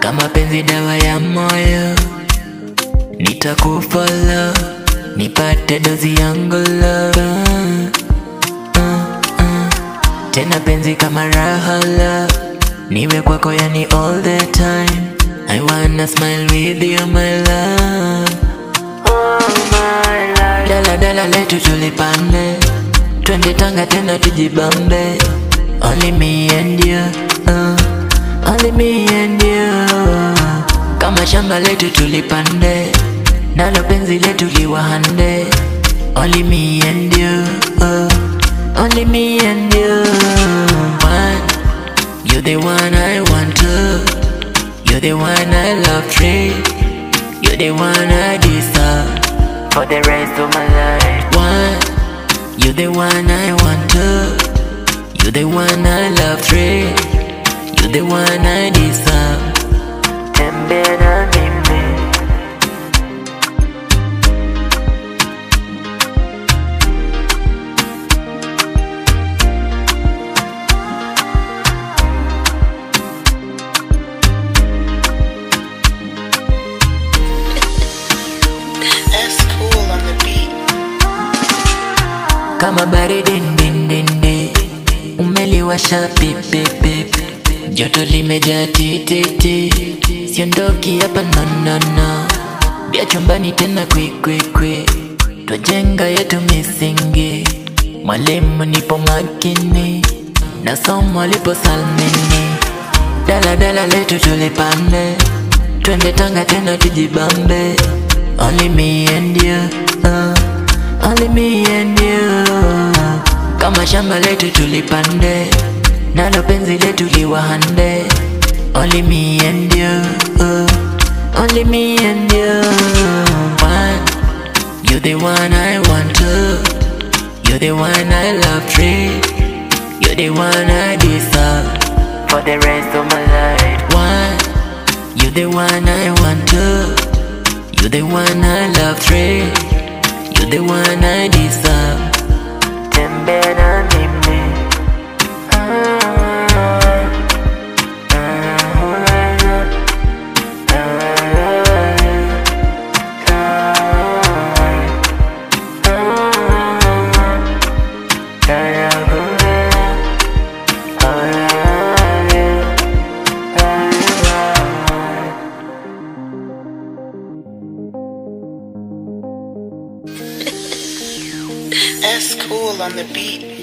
Kama penzi dawa ya moyo, nitakufollow nipate dozi yangu love. Tena penzi kama rahala, niwe kwako yani all the time. I wanna smile with you my love. Oh my love. Dala dala letu tulipande, twende Tanga tena tujibambe. Only me and you, uh, only me and you. Kama shamba letu tulipande, nalo penzi letu liwahande. Only me and you, uh, the one I want to. You're the one I love, three. You're the one I deserve for the rest of my life. One, you're the one I want to. You're the one I love, three. You're the one I deserve. Tembea kama baridi ndindindi, umeliwasha pipipip, joto limejaa tititi, siondoki hapa nonono, bia chumbani tena kwikwikwi, twajenga yetu misingi, mwalimu nipo makini, na somo lipo salmini, daladala letu tulipande, twende Tanga tena tujibambe, only me and you, uh. Only me and you Kama shamba letu tulipande Nalo penzi letu liwahande. Only me and you Only me and you One You're the one I want to You're the one I love three You're the one I deserve For the rest of my life. One You're the one I want to You're the one I love three You're the one I deserve. That's cool on the beat.